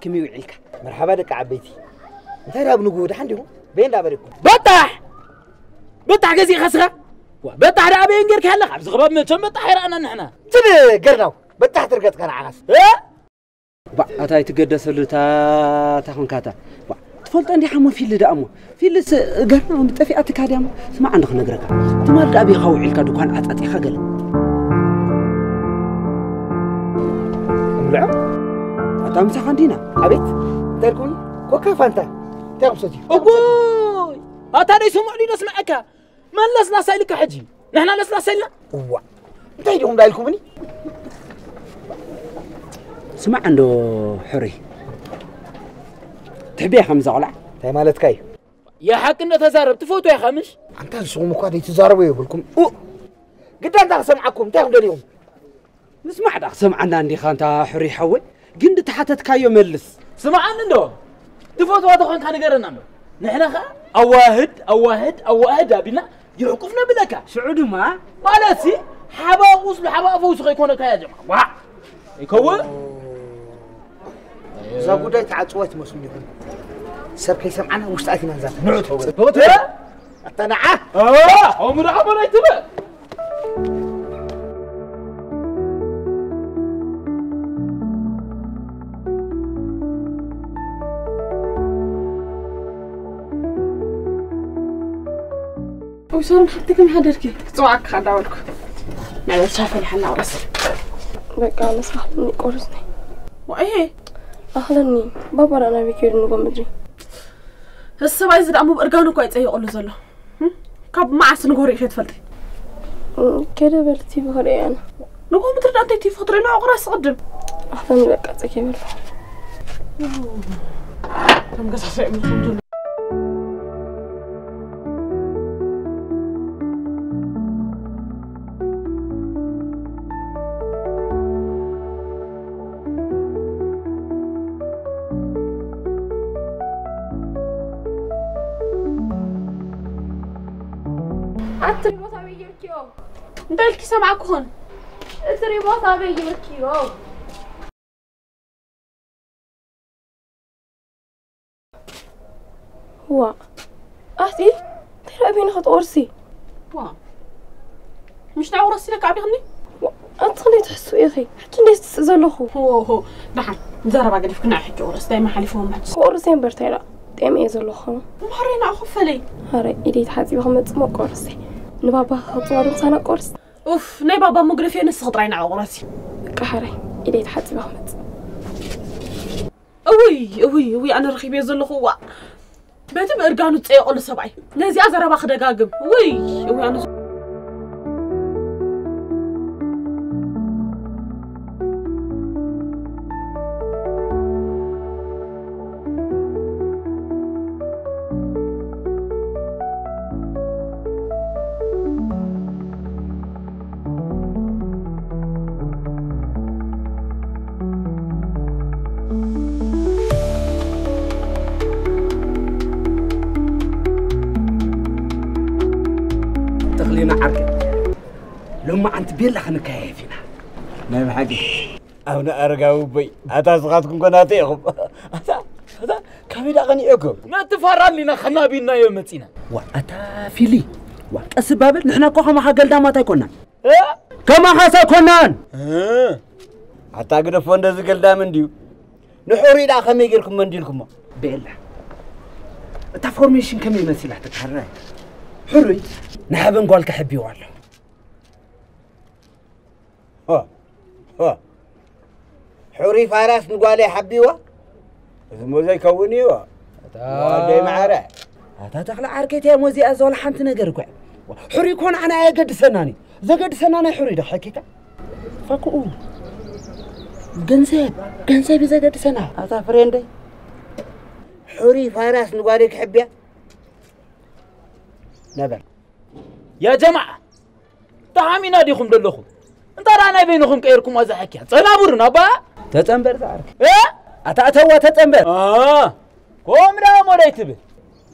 كم يوعيك مرحبا لك عبيتي انت راب نقود عندهم بين دابركم بطح بطح قزي خسخة بطح دا أبين غير كهلا خبز غباب من كم بطح يرأنا نحنا تبي قرناو بتح ترقت كان عاس إيه؟ با أتا يتقدس اللي تا تاخون كاتا. با تفضل عندي حمو في اللي دا أمو في اللي س قرنا بتفي أتك هذه أمو؟ سمع عندك نقرك. تمال دا أبي خوي عيلك دكان أتأتي خجل ملعب أتا مسح عندنا عبيت تركوني؟ كوكا فانتا تاخذ صوتي. أبوي! هاتا ليس معلي نسمعك ما لسنا سايلك حجي؟ نحنا لسنا سايلنا أنت يدهم دايلكم مني سمع عنده حري. تحبيه خمسة ولا؟ تاي مالت كاي؟ يا حق إنه تزارب. تفوتو يا خمش. أنت الصوم كاد يتزاربوا يقولكم. أو قد أنت سمعكم تاخذ اليوم نسمع دا سمعنا عندي خانتا حري حوي قند تحتت كايو ملس سمعنا ندو تفوتو هذا خان كان غيرنا نحنا خا اواهد اواهد اواهد ابينا يعقفنا بلكا سعود ما مالتي حبا وصل حبا فوز يكون يا جماعة وا يكون اذا قداي تعصوت مسلم يكون سب كي سمعنا وشتاتي منزات نعوت هو بغت اتنعه آه عمر وصار حتى كم حدركي صواعك خداولك نعم شافي الحلا ورس بقى أنا صح مني قرصني وإيه؟ أهلني بابا أنا بكير نقوم مدري السبع زد أمو بأرجانو كويس أيه قول زلو. كاب معس كده بلتي بخري أنا. نقوم مدري أنت تي فترة لا أقرأ صدم. أهلني بقى تكي كم قصة سيء من بالكي سمعك هون. أتري بوتا بيجيبكيو هو. أختي ترى أبي ناخد قرصي. وا مش نعور راسي لك عبي غني؟ أتخلي تحسوا يا أخي حتى الناس تسألوخو هو هو. نحن نزارب عقلي فكنا حكي ورس دايما حلفهم محجز قرصين برتيرا ديم إيه زلوخو محرينا أخف لي هاري إيدي تحاتي بهم تسمو قرصي. نبابا خطوار قرص. أوف ناي بابا مقرفي نس خطرين على راسي كحري إيدي تحاتي بهم أوي أوي أوي أنا رخيبي زلخو وا بيتم إرجانو تسيقول سبعي نازي أزرب أخد دقاقم وي أوي أنا لما أنت بيلا خنا كيفنا نعم حاجة. أنا أرجع بي. أتاسقاتكم كناتيهم أتا أتا كمي دغنيكم ما تفرر لنا خنا بينا يوم متينا. وأتا فيلي. وأتأس بابل نحنا كوها ما حقل داما تايكونا إيه؟ كما حاسا كونان حتى قد فوند زقل دام انديو نحوري دا خمي غيركم منديلكم بيلا. أتا فورميشن كم يمثل حتى كهراي حري نحب نقول كحبي والله ها ها حوري فارس نقالي حبيوا إذا مو زي كونيوا والله معرع أتا تخلى عركتي يا موزي أزول حنت نجر كوي حري كون أنا أجد سناني إذا قد سناني حري ده حكيكا فكو ገንዘብ ገንዘብ ይዘገድሰና أتا فريندي حوري فارس نقالي كحبيا نبر يا جماعة طعامنا ديكم دلخم انت رانا بينكم كيركم وزحك يا صنا برنا با تتمبر تعرف إيه اتا اتوا تتمبر آه قوم را موريت به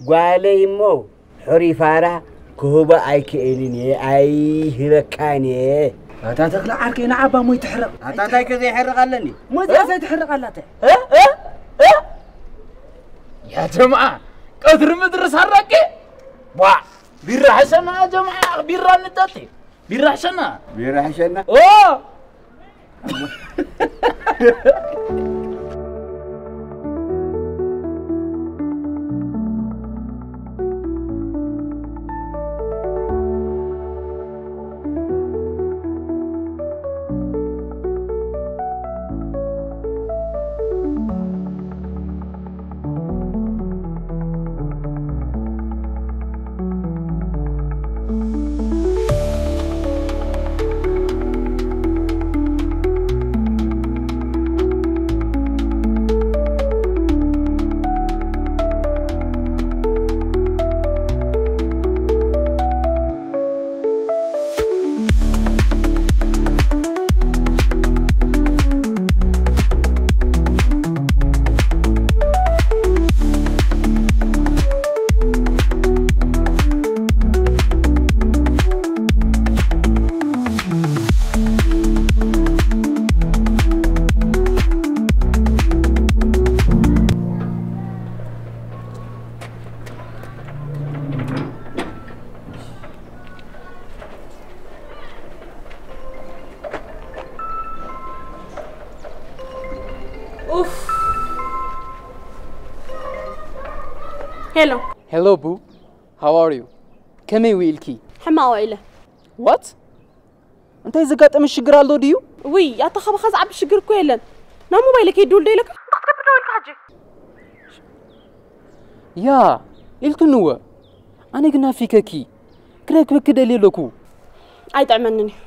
غالي مو حري فارا كوبا اي كيليني اي هركاني اتا تخلع عركي نعبا مو يتحرق اتا تاي كذي يحرق لني مو اذا يتحرق لاتي إيه يا جماعة قدر مدرس هركي با بيرا حسنا يا جماعة بيرا نتاتي Birah sana. Oh. ከመይ ውኢልኪ ሕማቕ ኢለ ዋት እንታይ ዘጋጠመሽ ሽግር ኣሎ ድዩ ውይ ኣተኸበኻ ዝዓቢ ሽግር እኮ የለን ናብ ሞባይለ ከይድውልዶ ኢለካ ክትከብር ደወልካ ሕጂ ያ ኢልክንወ ኣነ ግን ናፊከኪ ክረክበኪ ደልየ ኣለኩ ኣይጥዕመንን እዩ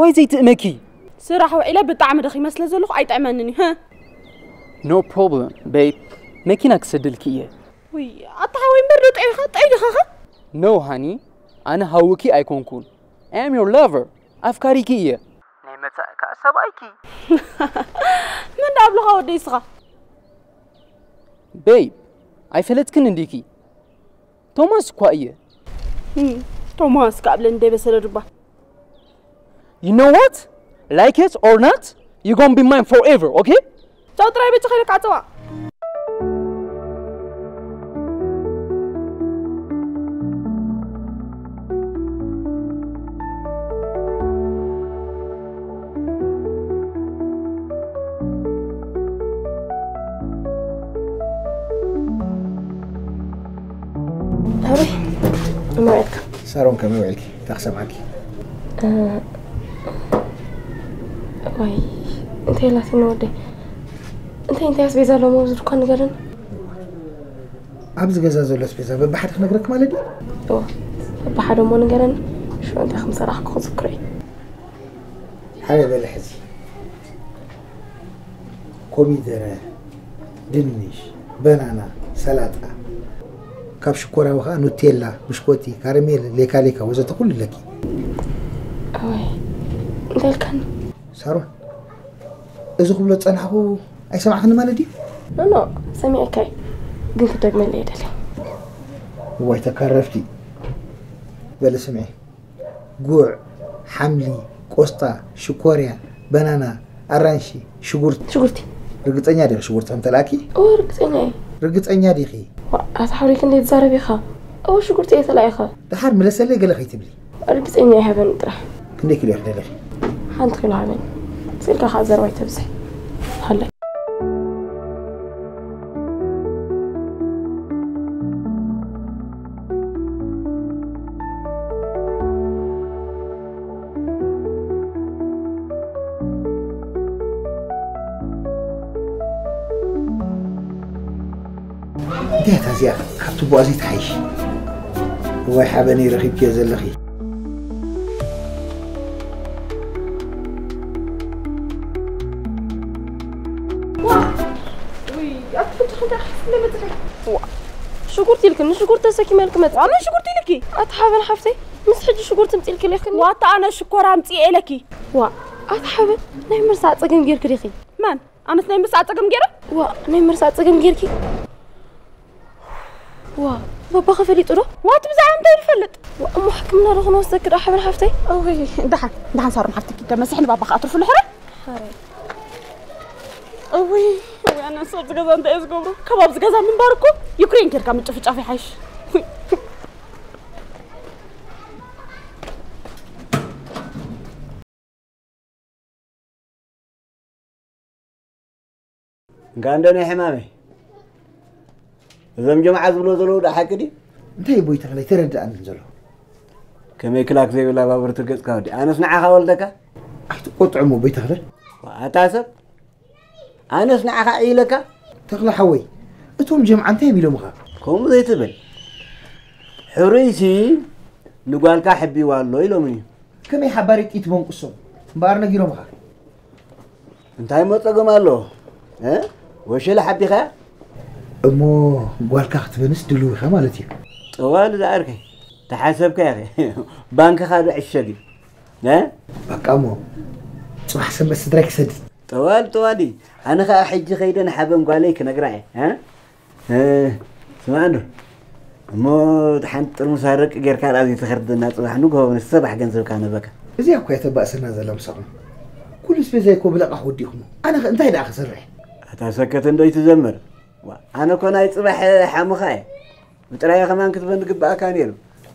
ዋይ ዘይትእመኪ ስራሕ ውዒለ ብጣዕሚ ደኺመ ስለ ዘለኹ ኣይጥዕመንን እዩ ህ ኖ ፕሮብለም ቤብ መኪና ክሰድልኪ እየ ውይ ኣተሓወይ እምበር ዶ ጠይኻ ጠይድኻ ኸ ኖ ሃኒ Ani hawwi kee icon ዮር I am እየ ናይ መጻእካ ሰብኣይኪ ምን ኣብልኻ ወደ ይስኻ በይ ኣይፈለጥክን እንዲኪ። ቶማስ እኳ እየ። ቶማስ ካብ ለን እንደበሰለ ድባ ዩ ኖ ዋት ላይክ ኢት ኦር ናት ዩ ጎን ቢ ማይን ፎር ኤቨር ኦኬ ቻው ጥራይ ቤት ኸይለ ካጽዋ موعدك سارون كمي وعلكي تاخسم معك واي انت لا تنودي انت انت اسبيزا لو موزد كون نقرن ኣብዚ ገዛ ዘሎ ስፔዛ በባሓደ ክነግረክ ማለት ድዩ ዋ በሓደ ሞ ንገረኒ شو انت خمس راح كذكري ሓደ በለ ሕዚ ኮሚደረ ድንሽ በናና ሰላጣ ካብ ሽኮራ ከዓ ኑቴላ፣ ብሽኮቲ፣ ካረሜል፣ ሌካሌካ ወዘተ ኩሉ ይለኪ። እንተልካኒ ሳሮን እዚ ክብሎ ፀናሕኩ ኣይሰማዕክኒ ማለት ድዩ ኖ ሰሚዐካ ግን ክደግመለ የደለ ዋይ ተካረፍቲ። በለ ስምዐ ጉዕ ሓምሊ ቆስጣ ሽኮርያ በናና ኣራንሺ ሽጉርቲ። ሽጉርቲ። ርግፀኛ ዲኺ ሽጉርቲ ከምተላእኪ ርግፀኛ እዩ ርግፀኛ ዲኺ هتحاولي كنتي تزهري بخا واش قلتي إيه يا سلا يخا تحار ملا سلا قال غيتب لي ربت إني هبن ترح كنيك لي حنا لي حنتقي العامل سيرك خازر ويتبسح هلا. بوازي تحيش. هو حبني رخيب كي زلخي شو قلتي لك؟ شو قلت ساكي مالك ما أنا شو قلتي لك؟ اطحابا حفتي. مسحج شو قلت متي لك لك؟ واطا أنا شكورا متي لك وا. اطحابا نايمر ساعه صقم غير كريخي مان أنا نايمر ساعه صقم غير وا نايمر ساعه صقم غيركي وا بابا خفلي طرو وات بزعم تاير فلت وامو حكمنا رغنو سكر احمر حفتي؟ اوي دحا دحا صار محفتك كده مسح بابا خاطر في الحرة؟ اوي اوي أنا صوت غزا أنت إيش كباب غزا من باركو؟ يوكرين كيركا متفطفي حيش. غاندوني حمامي. እዞም ጀማዓ ዝብሎ ዘለዉ ዳ ሓቂ ዲ እንታይ ቦይ ተኽለይ ተረዳእኒ ዘሎ ከመይ ክላክ ዘይብላ ባቡር ትገፅካ ወዲ ኣነስ ንዓኻ ወልደካ ኣይትቆጥዑ ሞ ቦይ ተኽለ ኣታ ሰብ ኣነስ ንዓኻ ዒለካ ተኽለ ሓወይ እቶም ጀምዓ እንታይ የሚሎም ኻ ከምኡ ዘይትብል ሕሩይሲ ንጓልካ ሕቢዋ ኣሎ ኢሎምን እዩ ከመይ ሓባሪት ጢት መንቁሶም እምበኣር ነጊሮም ኻ እንታይ መፀገም ኣሎ እ? ወሸለ ሓቢኻ እሞ ጓልካ ክትበንስ ድልው ኢኻ ማለት እዩ ጥዋል ዝኣርከይ ተሓሰብካ ኢኸ ባንክኻ ዶ ዕሸግ እዩ እ? በቃ እሞ ፅባሕ ሰንበት ስድራይ ክሰድድ ጥዋል ጥዋል እዩ ኣነ ከዓ ሕጂ ከይደ ንሓበን ጓለይ ክነግራ እየ እ? እ፣ ስማዕዶ እሞ ሓንቲ ጥርሙስ ኣረቂ ጌርካ ዳዚ ተኸርድና ፅባሕ ንግሆ ንሰባሕ ገንዘብካ ነበካ እዚኣ እኳ የተባእሰና ዘላ ምሳኹም ኩሉ ስቤዛይኮ ብለቓ ወዲኹሞ ኣነ ኸ እንታይ ደኣ ክሰርሕ እታ ሰከት እንዶይ ትዘምር ዋ፣ ኣነ ኮ ናይ ፅባሕ ሓሙኻ እየ ብጥራይ ከማን ክትበን ግባእካ ነይሩ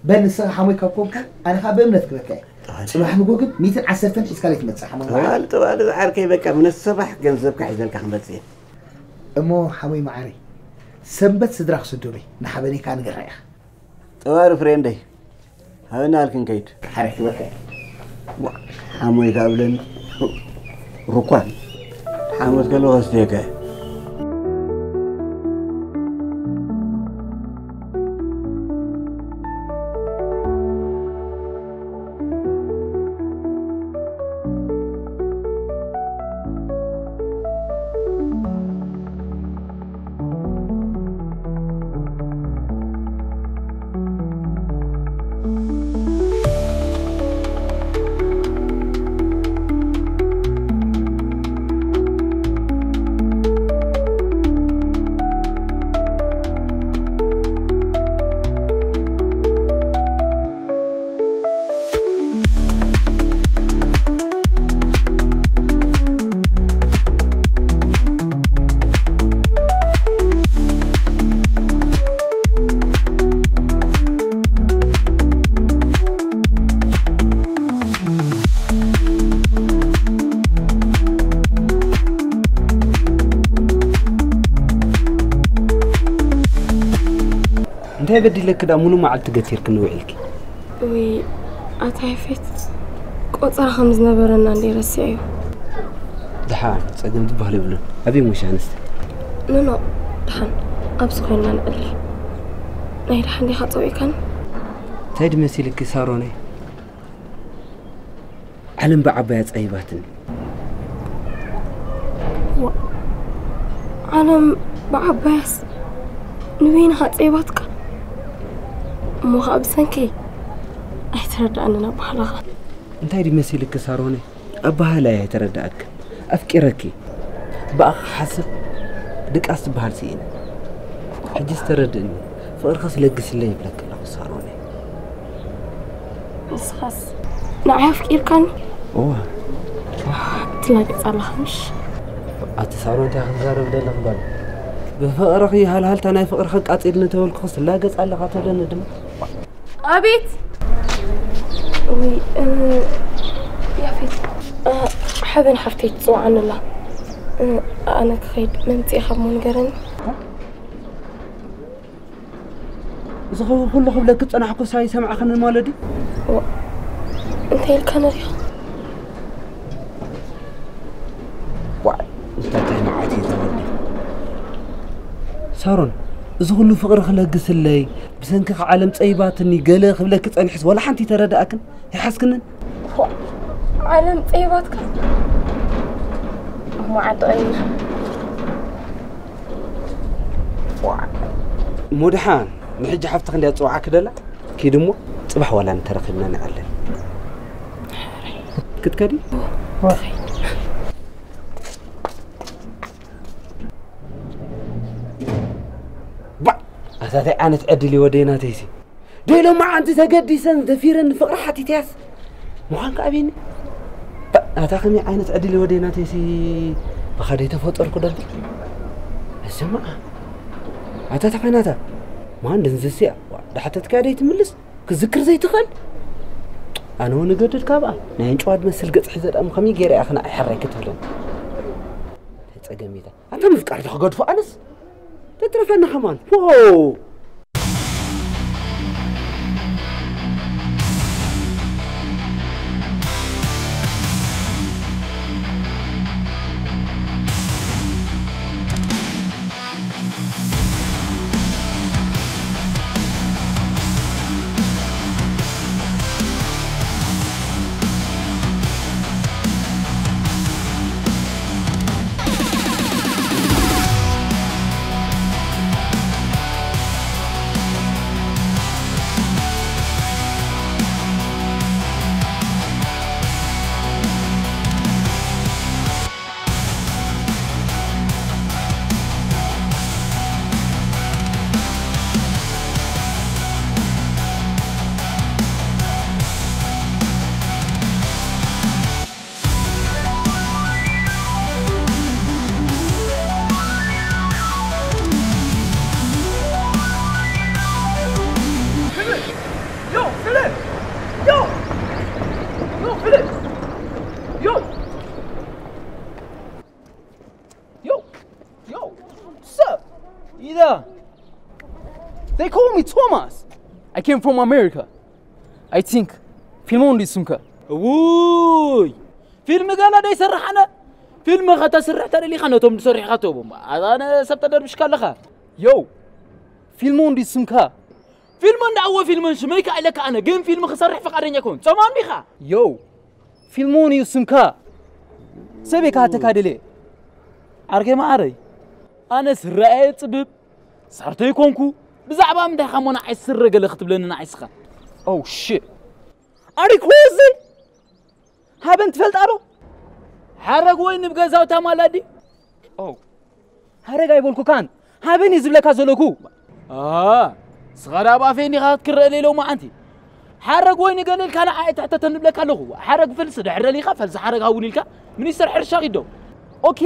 በንስኻ ሓሞይ ካብ ኮንካ ኣነ ከዓ ብእምነት ክበካ እየ ፅባሕ ንጎ ግን ሚትን ዓሰርተን ሒዝካ ላይ ትመፅእ ሓሞይ መዓር ጥዋል ጥዋል ዝዓርከይ በቃ ምነሰባሕ ገንዘብካ ሒዘልካ ክንበፅእ እየ እሞ ሓሞይ ማዓረይ ሰንበት ስድራ ክስድሩይ ንሓበነይ ከዓ ንገራ ኢኻ ጥዋል ፍሬንደይ ሃበና ኣልክን ከይድ ሓረይ ክበካ እየ ሓሞይ ካብለኒ ሩኳን ሓሞት ከለዎ ከስትየካ እየ أنا بدلك دا منو ما عالت قتيرك نوعلك وي أتعرفت قطر خمس نبرنا عندي رسعي أيوه. دحان صدم تبهل بلو أبي مش أنست نو نو دحان. أبس خوينا نقل ناي دحان دي خطوي كان تايد مسيلك ساروني. علم بعبايات أيباتن و... علم بعباس نوين هات أيباتك ከዓ ብሰንከይ ኣይተረዳእንን ኣባህላኻ እንታይ ድመሲልኪ ሳሮነይ ኣባህላይ ኣይተረዳእክ ኣፍቂረኪ ብኣኻ ሓስብ ድቃስ ትበሃል ስኢነ ሕጂ ዝተረድእኒ ፍቕርካ ስለግስለ ይብለክ ኣለኹ ሳሮነይ ንስኻስ ንዓይ ኣፍቂርካኒ እዋ ትላገፅ ኣለኻ ምሽ ኣቲ ሳሮ እንታይ ክትዛረብ ደለኹ ባል ብፍቕርኺ ሃልሃልታ ናይ ፍቕርኺ ቃፂልኒ ተበልክኹ ስላገፅ ኣለኻ ተብለኒ ድማ Habit Oui, euh... حابة نحفظي عن الله. أه، أنا كخيد منتي خب منقرن زغو كل خبلا كنت أنا حكو ساي سمع خن المالدي و... أنت الكنري. وعد أنت معتي تولي سارون. እዚ ኩሉ ፍቕሪ ክለግስለይ ብሰንኪ ዓለም ፀይባትኒ ገለ ክብለክ ፀኒሕስ ወላ ሓንቲ ተረዳእክን ይሓስክንን ዓለም ፀይባትካ ማዓድ ቀይር ሙድሓን ንሕጂ ሓፍቲ ክንደያ ፅዋዓክ ደላ ኪድ እሞ ፅባሕ ዋላ እንተረኺብና ንዓለን ክትከዲ أتاتي أنا تعدلي ودينا تيسي. ديلو ما أنت تقدسن دفيرن فقرة حتي تياس. مخان كابيني أتا خمي عينة تعدلي ودينا تيسي. بخدي تفطر كدل السماء. أتا تقيناتا ما عندن زسيا دحتت كادي تملس. كذكر زي تخل. أنا هو نقدر كابا. نين شواد مسل قص حزر أم خمي غير أخنا أحرك تبلن تسقميتا أنت مفكر تخقد فأنس. تترفنا كمان واو! came from America. I think. فيلم وندي سمكة. ووي. فيلم قال ده يسرحنا. فيلم خطا سرحت اللي خانتهم سرح خطوبهم. هذا أنا سبت دربش كلها. يو. فيلم وندي سمكة. فيلم ده أول فيلم شميك عليك أنا جيم فيلم خسرح فقرين يكون. تمام بيخا. يو. فيلم وندي سمكة. سبيك هاتك هذا ليه؟ أرجع ما أري. أنا سرعت بب. صرت يكونكو. ብዛዕባ ምንታይ ኻ ሞና ዓይ ስረ ገለ ክትብለኒ ንዓይስኻ ኦው ሽ ኣሪክ ወዘይ ሃበን ትፈልጣ ዶ ሓረግ ወይ ንብገዛውታ ማላዲ ኦው ሓረግ ኣይበልኩካን ሃበን እዩ ዝብለካ ዘለኩ ስኻ ዳ ብኣፈይኒ ኢኻ ክትክረአ ሌሎ መዓንቲ ሓረግ ወይ ንገለልካ ንዓይ ትሕተተ ንብለካ ኣለኹ ሓረግ ፈልሲ ድሕረሊ ኢኻ ፈልሲ ሓረግ ሃውን ኢልካ ሚኒስተር ሕርሻ ኺዶ ኦኬ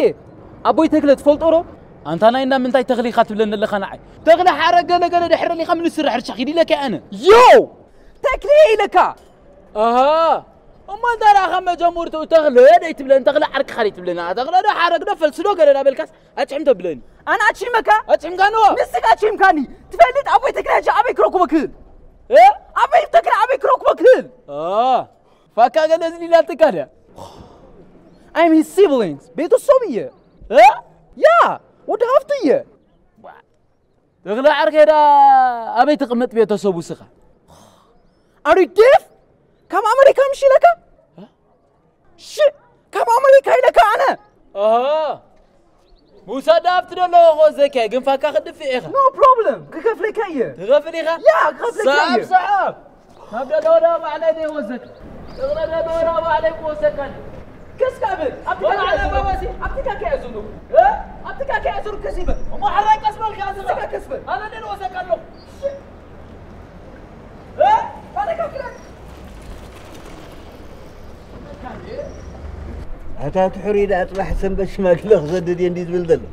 ኣቦይ ተክለ ትፈልጦ ዶ أنت أنا إنا من تاي تغلي خاتب لنا اللي خناعي تغلي حرق أنا قال أنا حرق لي خمن السر حرش خيدي لك أنا. يو! تكلي لك! أها! أما دار خم جمهور تو تغلي أنا يتبلن تغلي حرق خلي تبلنا تغلي أنا حرق نفل سلوك أنا بالكاس أتحم تبلن. أنا أتشمك أتحم كانوا؟ مسك أتشم كاني. تفلت أبوي تكره جا أبي كروك مكل إيه؟ أبي تكره أبي كروك مكل آه. فكا قال أزلي لا تكره I'm his siblings. بيتو سومية إيه؟ يا! yeah. وده هفتية ተኽሊ ዓርቂ ዳ ኣበይ ትቕመጥ ቤተሰቡ ስኻ Are you deaf? كم أمريكا مشي لك شit كم أمريكا لك أنا ሙሳዳ ኣብቲ ደለዎ ኾ ዘኪያ ግን ፋካ ክድፍእ ኢኻ No problem كيف لك هي ትኸፍል ኢኻ يا كيف لك ሰዓብ هي ሰዓብ ናብ ደለዎ ዳ ባዕለይ ደይወዘክ ተኽለ ደለዎ ዳ ባዕለይ ክወሰካኒ كيس كابل ولا على باباسي. أبتك كيزونو أبتك كيزونو كسيبة እሞ ሓራይ ቀስ በልካ أبتك كسبة ኣነ ደን ወሰክ ኣለኹ أنا كفلك ኣታ ትሕሪዳ ኣፅባሕ ሰንበት ሽማግለ ክሰድድ እየ እንዲ ዝብል ዘሎ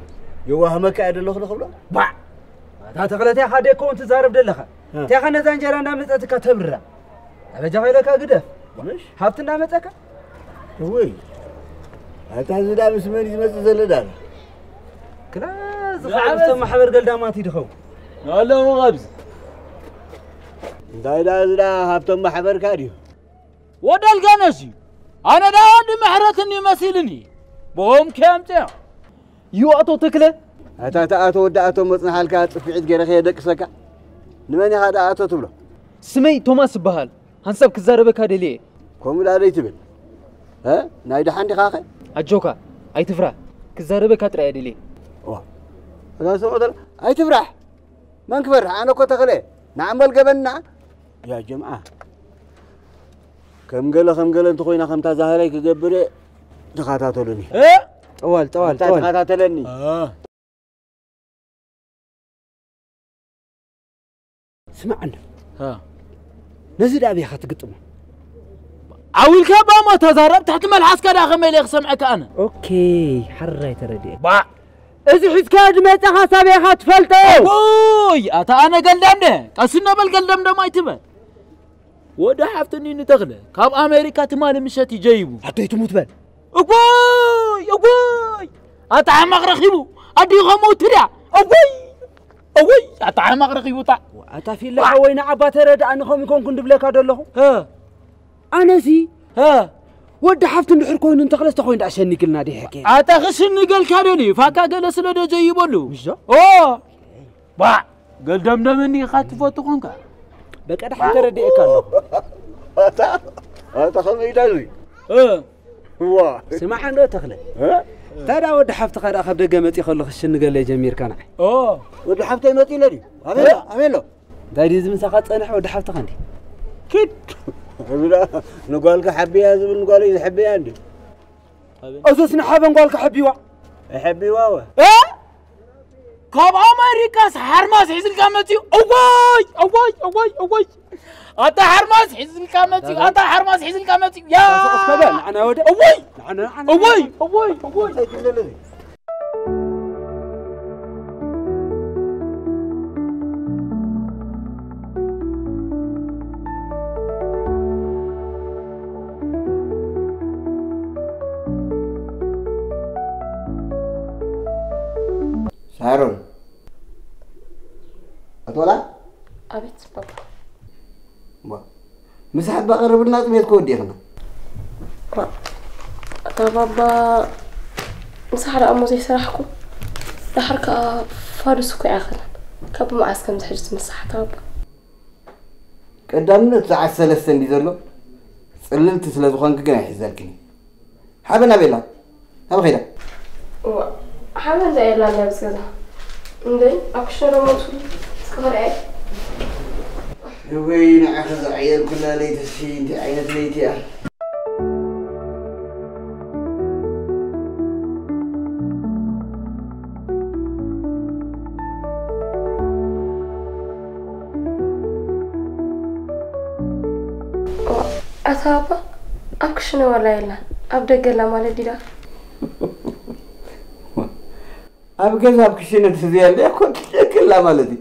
የዋህመካ እየ ደለኹ ንኽብሎ باع تا تغلتي حدا يكون تزارب دلخه تي خنا زنجرا نامصتك تبرا أبجا خيلك قدف ምሽ هابتنا متك ወይ ኣታ ዝዳ ምስ መን እዩ ዝመፅእ ዘሎ ዳ ክላስ ካብቶም ማሕበር ገልዳማት እዩ ድኸውን ኣለዎ ቐብዚ እንታይ ዳ ዝዳ ካብቶም ማሕበርካ ድዩ ወደልጋነስ እዩ ኣነ ዳ ወዲ ምሕረትን ይመሲልኒ ብኦም ከምፅያ ይዋእቶ ተክለ ኣታ ተኣቶ ወዳእቶ መፅናሓልካ ፅፍዒት ገይረ ኸየ ደቅሰካ ንመን ኢኻ ዳኣቶ ትብሎ ስመይ ቶማስ ይበሃል ሃንሳብ ክዛረበካ ደልየ ከምኡ ዳደይ ትብል ናይ ድሓን ዲኻ ኸ أجوكا أي تفرع كزاربة كاتر أي دلي أوه أنا سمعت أي تفرع ما نكبر أنا كنت أغلى نعمل قبلنا يا جماعة كم قال كم قال أنت خوينا خمتا زهري كجبري تخاطا تولني إيه طول طول طول تخاطا سمعنا ها نزل أبي خاطر عويل كابا ما تزرب تحت ملحس كدا خمي ليخ سمعك أنا. أوكي حريت ردي با. ازي حسكاد متخا سابيخا تفلتو اوي أتا أنا قلدم ده قسنا بالقلدم ده ما يتم ودا حفتني نتغله كاب أمريكا تمال مشت يجيبو حتى يتموت بل اوي اوي أتا عمق رخيبو أدي غمو تريا اوي اوي أتا عمق رخيبو تا. اتا في لها وين عبا ترد انكم يكون كنت بلاك ادلهم ها. أنا زي. ها؟ ود حفت نحر كوين انت خلصت خوين عشان نقل نادي حكي. عتا خش النقل كاروني فاكا قال سلا جاي بلو مش ذا أوه! با قل دم دم إني خات فوتو كونكا بقى دح تردي اكالو أتا؟ أتا خمي دالي ها أه. وا. سمح عنده تخله ها؟ ترى ود حفت خير خد اخذ دقمتي خلو خش نقل يا جمير كان. أوه. ود حفت يمتي لدي. أميلو أه؟ أميلو. دايري زمن ساقط أنا ود حفت خاندي كت حبيلا نقولك حبيها نقول إذا حبي عندي. طيب. أسوس نحب نقولك حبيوا حبيوا وا إيه؟ كاب أمريكا حرماس حزن كامتي أواي أواي أواي أواي. أتا هرمز حزن كامتي أتا هرمز حزن كامتي يا! أنا ودي أواي! أنا أواي أواي أواي. ሳሮን ኣትወላ አቤት ባባ ምስ ሓባ ቀርብልና ጥሜት ከወዲኽና እታ ባባ ምስ ሓደ እሞ ዘይሰራሕኩ ድሓር ከዓ ፋዱስ እኮ ኣይኽእልን ካብ መዓስ ከም ዝሕጅ ትምሳሕ እታ ባባ ቀዳምነት ሰዓት ሰለስተ እንዲ ዘሎ ፅልልቲ ስለ ዝኾንክ ግን ኣይሕዘልክኒ ሓበና ቤላ ኣብ ኸይዳ ሓመን ዘየላ ናብ ገዛ እንደ ኣክሸረሞቱ ስክፍርአይ ወይ ንዓኸ ዝዓየር ኩላ ለይተሲ እንታይ ዓይነት ለይቲ እያ ኣታ ኣባ ኣብ ክሽነ ኣብ ገዛ ኣብ ክሽነት ህዝያ እንደ ኮ ክላ ማለት እዩ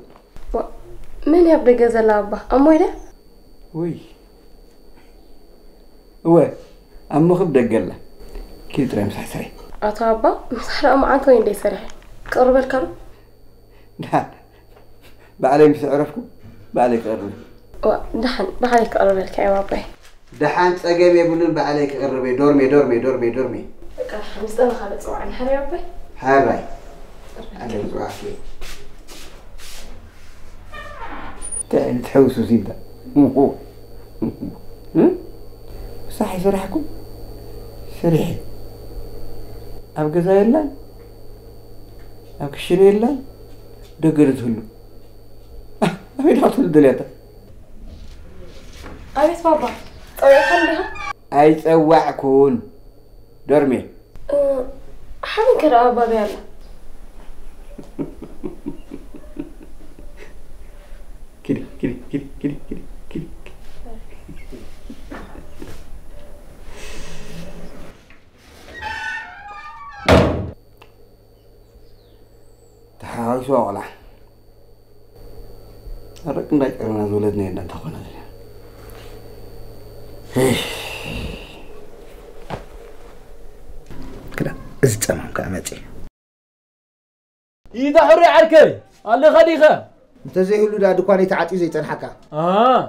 መን ኣብ ደገ ዘላ ኣባ እሞይ ደ ወይ እወ ኣብ ምኽብ ደገላ ኪድ ጥራይ ምሳሕ ስረይ ኣቶ ኣባ ምስ ሓደ እማዓንቲ ወይ እንደይ ሰሪሐ ክቕርበልካ ዶ ባዕለይ ምስ ዕረፍኩ ባዕለይ ክቐርብ ዋ ድሓን ባዕለይ ክቕርበልካ እየ ባባይ ድሓን ፀገም የብሉን ባዕለይ ክቐርበ ዶርሜ ዶርሜ ዶርሜ ዶርሜ በቃ ምስጠን ካለ عليك تعال تحوسوا زيدا ده صحي فرحكم. فرحي. أب جزا يلان أبقى كشري يلان دقرت هلو أبي لا تل دليتا. أبقى بابا أبيت حمدها أي تسوعكون درمي أه، حمد كرا بابا يلا kiri kiri kiri kiri kiri kiri tháo sọ là rất đấy là du lịch nền đã thọ này. كده ازت امامك امتي መፂ اذا حري عركي اللي خديخه እንተዘይህሉ ዳ ድኳነይ ተዓፅዩ ዘይፀንሓካ اه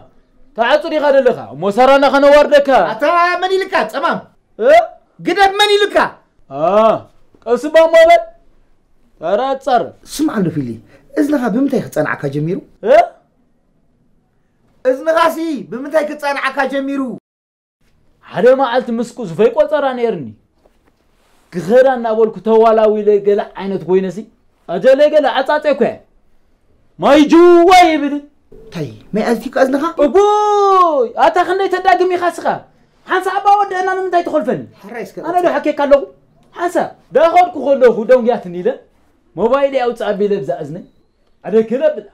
تعصري خدلخه مسرانا خنوردك ኣታ መን ኢልካ ፀማም اه ግደብ መን ኢልካ اه قسبا موبل ترى تصر ስምዓ ኣሎ ፊሊ እዝንኻ ብምንታይ ክፀንዓካ ጀሚሩ اه እዝንኻ ሲ ብምንታይ ክፀንዓካ ጀሚሩ ሓደ መዓልቲ ምስ ቁስ ፈይቆፀራ ነርኒ ክኸዳ እናበልኩ ተዋላዊ ገለ ዓይነት ኮይነሲ أجل قال عطاتك ما يجوا يبدي تاي ما أزيك أزنها أبوي أتخنى تداقمي خاسخة حنسا أبا ود أنا لم تاي تخلفني حرايسك أنا لو حكي كالو. حنسا دا خلق خلوه دون له موبايلي أو تعبي لبزا أزني. أنا كده بلا.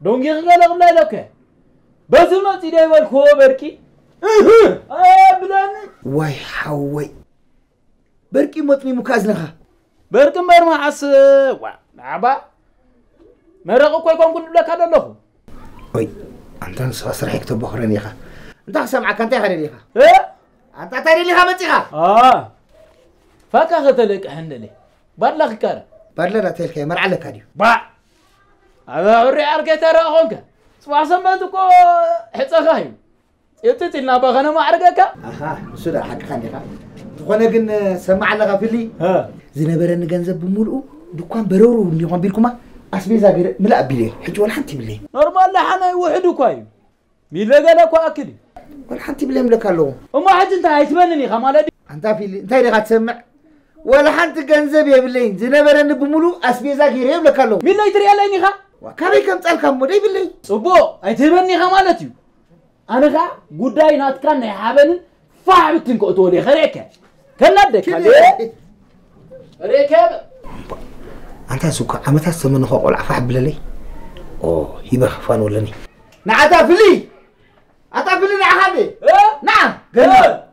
دون يغلق لا لك بس ما تيجي والكوبركي أه إيه، بلاني. واي حوي. بركي مطمي مكازنها بركم برما عس وا عبا مرقوا كوي كون كل لك هذا له وي أنت نسوا سرحك تبخرني يا خا أنت سمعك أنت هاري يا خا إيه أنت تاري لي خا متي آه فاكا غتلك هندلي بارلخ كار بارلا تلك مرع لك كاريو با هذا أوري أرجع ترى هونك صباح سمعتكو حتى خايم يتتلنا بغنا ما أرجعك أها سودا حق خاني خا ዝኾነ ግን ሰማዕ ኣለኻ ፍሊ ዝነበረኒ ገንዘብ ብምሉኡ ድኳን በረሩ እኒኾን ቢልኩማ ኣስቤዛ ገይረ ምላእ ኣቢለ ሕጂ ወላ ሓንቲ ይብለ ኖርማል ሓናይ ውሕድ እኳ እዩ ሚለገለ እኳ ኣክል እዩ ወላ ሓንቲ ይብለ ምለካ ኣለዎ እሞ ሕጂ እንታይ ኣይትበንን ኢኻ ማለት እዩ ኣንታ ፊሊ እንታይ ዲኻ ትሰምዕ ወላ ሓንቲ ገንዘብ የብለይን ዝነበረኒ ብምሉእ ኣስቤዛ ገይረ የብለካ ኣለዎ ሚለይ ትሪእለይኒ ኢኻ ካበይ ከም ፃልካ እሞ ደ ይብለይ ፅቡቅ ኣይትህበኒ ኢኻ ማለት እዩ ኣነ ከዓ ጉዳይ ናትካን ናይ ሓበንን ፋዕ ብትንክእትዎ ደ ከርእከ كنادك كده ركب أنت سوكا أمتى سمنا هو ولا فحب لي أوه يبقى خفان ولا ني نعتافلي أتافلي نعهدي نعم قال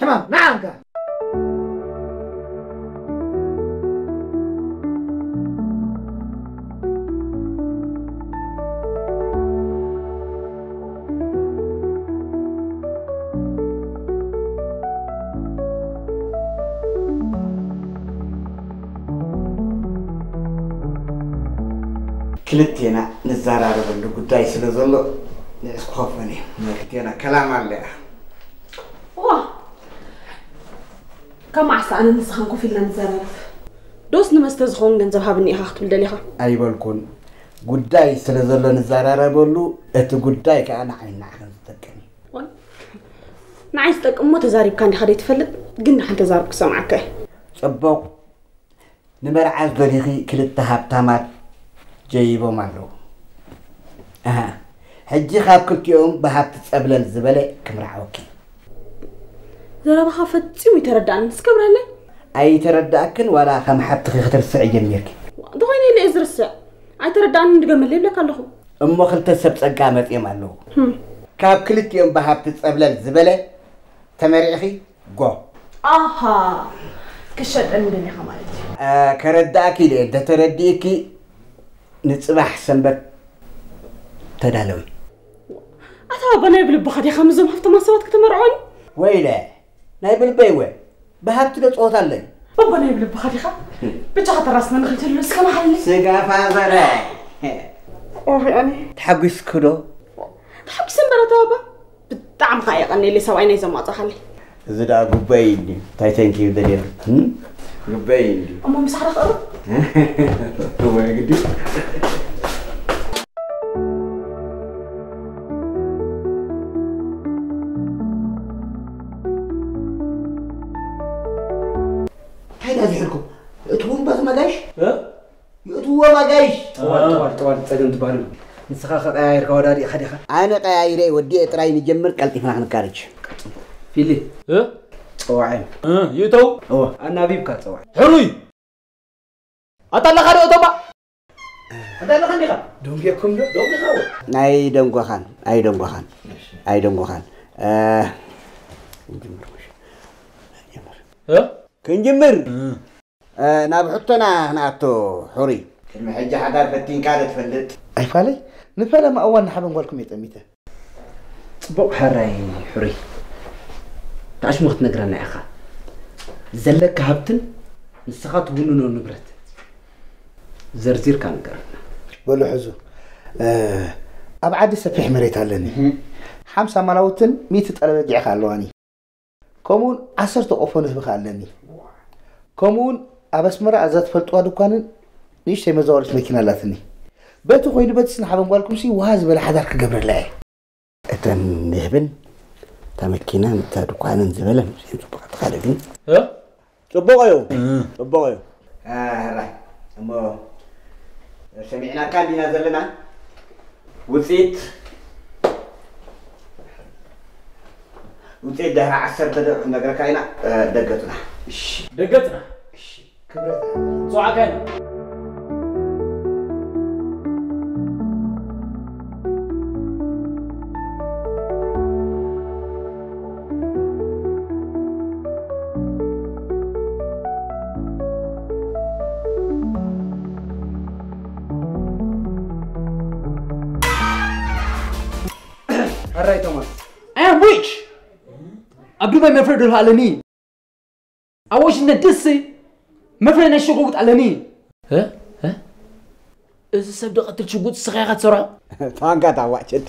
حمام نعم قال ክልቴና ንዘራረበሉ ጉዳይ ስለ ዘሎ ንእስ ክኸፈን እዩ ክልቴና ከላም ኣለያ ዋ ካብ ማዕሳ ኣነ ንስኻን ኮፍ ኢልና ንዘራረብ ዶስ ንመስተ ዝኸውን ገንዘብ ሃብኒ ኢኻ ክትብል ደሊኻ ኣይበልኩን ጉዳይ ስለ ዘሎ ንዘራረበሉ እቲ ጉዳይ ከዓ ንዓይና ከም ዝጠቅም እዩ ንዓይ ዝጠቅም እሞ ተዛሪብካ እንዲኻ ደይ ትፈልጥ ግን ንሓን ተዛሪብ ክሰምዓካ እየ ፅቡቅ ንመርዓ ዝደሊኺ ክልተ ሃብታማት ጀይቦም ኣለዉ ኣሃ ሕጂ ካብ ክልቲኦም ብሃብቲ ፀብለል ዝበለ ክምርዓወኪ ዘረባኻ ፈፂሙ ይተረዳእኒ ንስከብረለይ ኣይተረዳእክን ዋላ ከም ሓብትኺ ክትርስዕ ጀሚርኪ እንተኮይነ ኢለ እየ ዝርስዕ ኣይተረዳእኒ ንድገመለ ይብለካ ኣለኹ እሞ ክልተ ሰብ ፀጋ መፂኦም ኣለዉ ካብ ክልቲኦም ብሃብቲ ፀብለል ዝበለ ተመሪዕኺ ጎ ኣሃ ክሸጠኒ ደሊኻ ማለት እዩ ከረዳእኪ ኢለ እንተተረዲእኪ ንፅባሕ ሰንበት ተዳለዊ ኣታ በናይ ብልብኻ ዲኻ ምዞም ሃፍተማ ሰባት ክትመርዖኒ ወይለ ናይ ብልበይ ወ ብሃብቲ ዶ ፀወት ኣለይ በበናይ ብልብኻ ዲኻ ብጫ ከተራስመ ንኽትህሉ እስከማሃሊ ስጋ ፋዘረ ኣነ ተሓጒስክ ዶ ተሓጊሰ እምበረተባባ ብጣዕሚ ከዓ የቐኒለ ሰብኣይ ናይ ዘማፀኻለ እዚ ዳ ጉበይ እንዲ እንታይ ተንኪ ዘልየሉ ጉበይ እንዲ እሞ ምሳሕዳ ቅርብ ወይ ግዲ እንታይ ዝሕልኩም እትውን በዚ መጋይሽ ይእትዎ መጋይሽ ጠዋል ጠዋል ፀገም ትበሃል ንስኻ ከቀያየርካ ወዳዲእኻ ዲኻ ኣነ ቀያይረ ወዲአ ጥራይ ንጀምር ቀልጢፍና ክንካርጅ ፊሊ صواعي يتو هو أنا ابيبك صواعي حري اتلا خاري اوتوبا اتلا خندي خا دونجي كوم دو دونجي خاو ناي دونغو خان اي دونغو خان اي دونغو خان آه نجمر مش نجمر ها كنجمر انا بحطنا هنا تو حري كلمة حجة حدار فتين كانت فلت اي فالي نفلا ما اول نحب نقول لكم يتميته بوق حري حري تعش تأشمو تنقرنا إخا زلك هبتن نسخات ونون ونبرت زرزير كان قرنا بلو حزو. آه. أبعد عادي سفيح مريت هلني حمسة ملاوتن ميت تقلب يجع خالواني كمون عصرت تقفون هبخ هلني كمون أبس مرة أزاد فلتوا دكانن ليش تي مزورت مكينة لاتني. بيتو خويني بيتسن حبن بالكم سي وهاز بلا حدار قبر لأي. أتن نهبن እታ መኪናን እታ ድኳንን ዝበለን ፅቡቅ ተኻደ ግን እ? ፅቡቅ እዩ ፅቡቅ እዩ ሕራይ እሞ ሰሚዕናካ እንዲና ዘለና ውፅኢት ውፅኢት ድሕሪ ዓሰርተ ደቂቕ ነገረካ ኢና ደገፅና ደገፅና ፅዋዕካ ኢና كوي مفرد الهالني أوش ندسي مفرد نشقوت علني ها؟ ها؟ إذا سبدو قتل شقوت صغيرة سرعة تانكا تعواتشت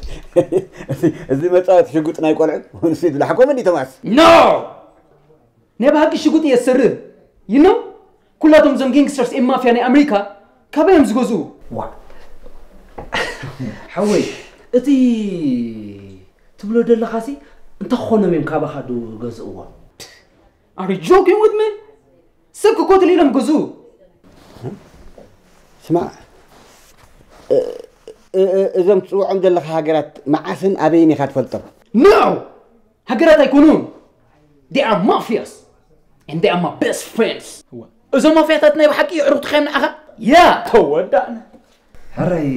إذا ما تعرف شقوت ناي قرع ونسيت لحكم اللي تماس نو نبغى هاك شقوت يسر ينو كلهم زم جينغسترز إما في أنا أمريكا. كابهم زغزو. وا حوي. أتي تبلو دلخاسي እንተኾኖም እዮም ካብ ኻዱ ገዝእዎ ኣር ጆኪንግ ዊት ሚ ሰብ ክኮትል ኢሎም ግዝኡ ስማዕ እዞም ትፅውዖም ዘለካ ሃገራት መዓስን ኣበይን ኢኻ ትፈልጦም ናው ሃገራት ኣይኮኑን ዲ ኣር ማፊያስ እንዲ ኣር ማ ቤስት ፍሬንድስ እዞም ማፍያታት ናይ ብሓቂ ዕሩክቲ ኸዮም ንዓኻ ያ ተወዳእና ሕረይ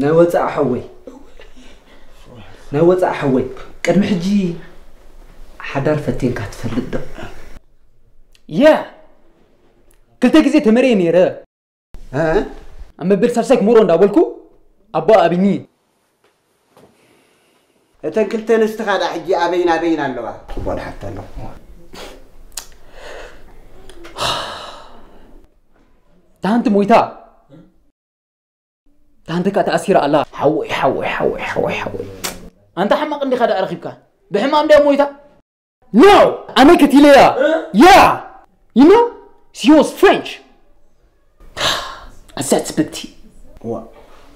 ናይ ወፃእ ሓወይ ናይ ወፃእ ሓወይ قد محجي حدار فتين كات فلد يا! قلت لك تمرين يا ها؟ أما بيرسرسك مورون داولكو أبا أبيني. انت قلت لي استخاد حجي أبينا أبينا اللغة تبون حتى اللغة تانت مويتا. تانت كات الله. حوي حوي حوي حوي, حوي. أنت حماق اللي خد أرخيبك بحمام ده مويتا. No أنا كتيليا أه؟ Yeah You know she was French. أسات سبكتي وا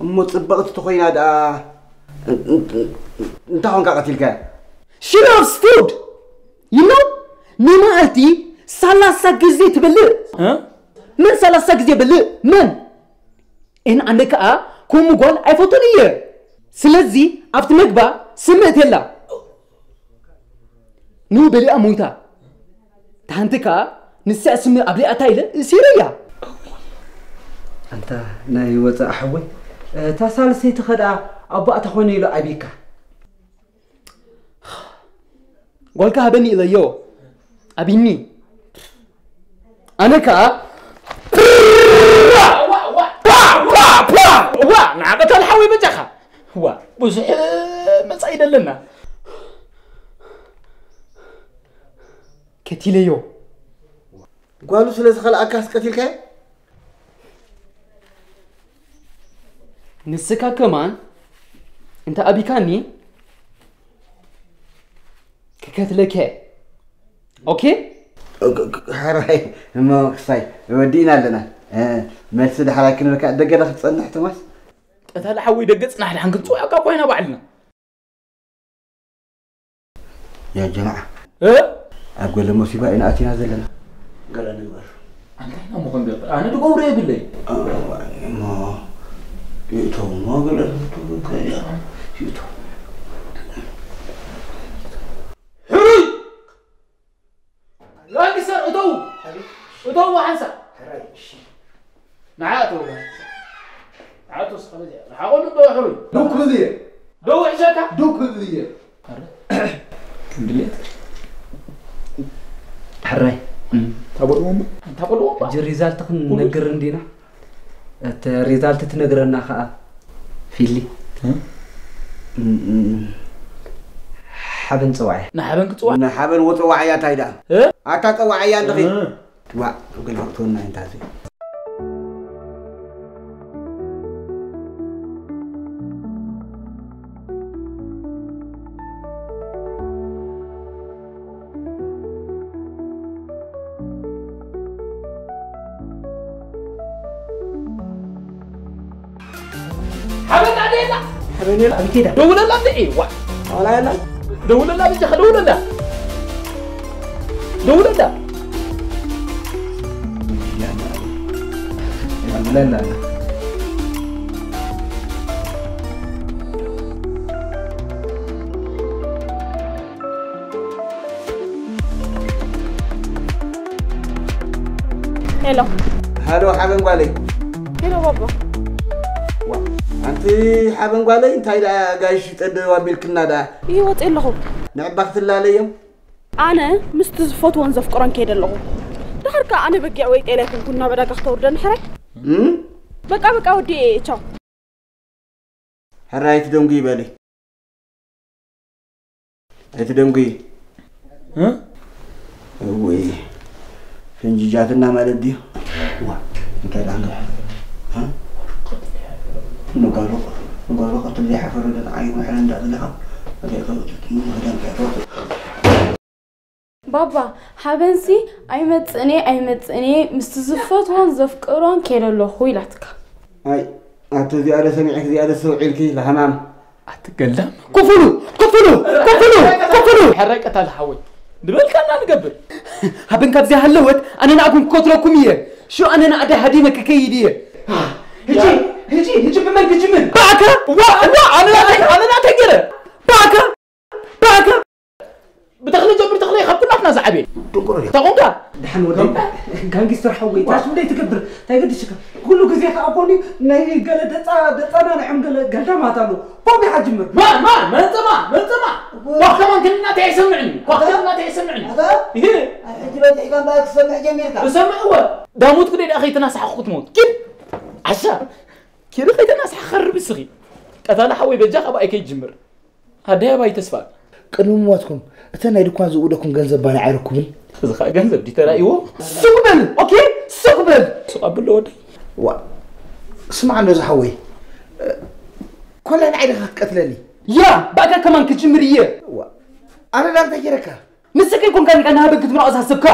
أمو تبقت تخينا دا. أنت هون قتلك She have stood You know نمأتي سلاسة جزء تبلي. أه؟ من سلاسة جزء بلي؟ من؟ إن عندك أ كم قال أي فوتونية سلزي أفتمك بقى مكبا سمعت يلا نو بلي أمويتا تهانتك نسي أسمي أبلي أتايلة سيريا እንተ ናይ ወፃእ ሓወይ እታ ሳልሰይቲ ኸዳ ኣቦኣታ ኮይኑ ኢሉ ዓቢካ قولك هبني إلى يو أبيني أنا كا نعقد الحوي بجخا هو بس መፅ አይደለና ከቲለዮ ጓሉ ስለ ዝኸልኣካ ስቀትልካየ ንስካ ከማን እንተ ኣቢካኒ ክከትለከ ኦኬ ሓራይ እሞ ክሳይ ወዲእና ኣለና መልሲ ዳሓራ ክንብልካ ደገዳ ክትፀንሕ ቶማስ ጠታ ለሓዊ ደገ ፅናሕ ድሓን ክንፅውዕ ካ ኮይና ባዕልና يا جماعة. إيه؟ أقول لهم في بقى إن أتينا زلنا قال أنا نقول. أنت هنا مخن بيطلع أنا تقول ريب اللي آه، ما. يتو ما قال يتو لا كسر أدو أتو وحنسى نعاتو نعاتو صخبتي راح أقول له حري دوك ذي دوك حشاكا دوك ذي كندليت حراي تابلوما تابلوما جي ريزالت نقر ندينا ت ريزالت تنقرنا خا فيلي حبن صواعي نحبن كصواعي بالليل قبل كده دول ولا ايه ولا يلا دول ولا مش دول ولا دول ولا لا لا لا هلو هلو حبيب بالي هلو بابا ኣንቲ ሓበን ጓለይ እንታይ ዳ ጋይሽ ጠድ ዋቢልክና ዳ? ይህ ወፅ ኣለኹ ንዕባ ክትላለ እዮም? ኣነ ምስቲ ዝፈትዎን ዘፍቅሮን ከይደ ኣለኹ። ድሕር ከዓ ኣነ በጊዕ ወይ ጤለ ይኩንኩን ናብ ዕዳጋ ክተውርደን ሕራይ? በቃ በቃ ወዲ ቻው። ሕራይቲ ደንጉ ይበለይ ኣይትደንጉይ እ? ወይ ፍንጅጃትና ማለት ድዩ? እንታይ ዳንገ بابا حبنسي أيمت اني أيمت اني مستزفت وان زفقران كير الله خوي لاتك. أي أنت زي على سمعك زي على سوء علكي لهمام أتكلم كفلو كفلو كفلو كفلو. حركت الحوي. دبلك أنا نقبل هبنك زي هلوت أنا نعكم كتركم إيه. شو أنا نعدي هدينك كيدية إيه. هجي. هجي هجي بمن هجي من باكا وا وا أنا أنا لا تقرا باكا باكا بتخلي جبر تخلي خبط نفنا زعبي دنقر يا تقونك دحن ودم غانغستر حوي تاش مدي تكبر تايقدش كل غزي خابوني ناي قال دتا دتا أنا عم قال قال ما تالو بوبي حجمر ما ما ما تما ما تما وقت ما كنا تسمعني وقت ما تسمعني هذا؟ إيه. عجبت حكام باك سمع جميلك. سمع هو. داموت كده أخي تناس حقوق تموت كيف؟ عشان ዓሻ ኪሪ ከይተናስሓ ከርብ ስኺ ቀታላ ሓወይ በጃ ካብ ኣይ ከይጅምር ኣደያ ባይ ተስፋ ቅድሚ ሞትኩም እተን ናይ ድኳን ዝውደኩም ገንዘብ ባና ኣይረክብን እዚ ከዓ ገንዘብ ዲ ተራእይዎ ሱቅ በል ኦኬ ሱቅ በል ስቐብሎ ወደይ ዋ ስማዕ እንዶ ዝሓወይ ኮላ ንዓይድኻ ክትቀትለኒ ያ ባእካ ከማን ክጅምር እየ ኣነ ዳንታ ጌረካ ንስከ ይኮንካ ኒቃ ንሃበን ክትምራቆ ዝሃስብካ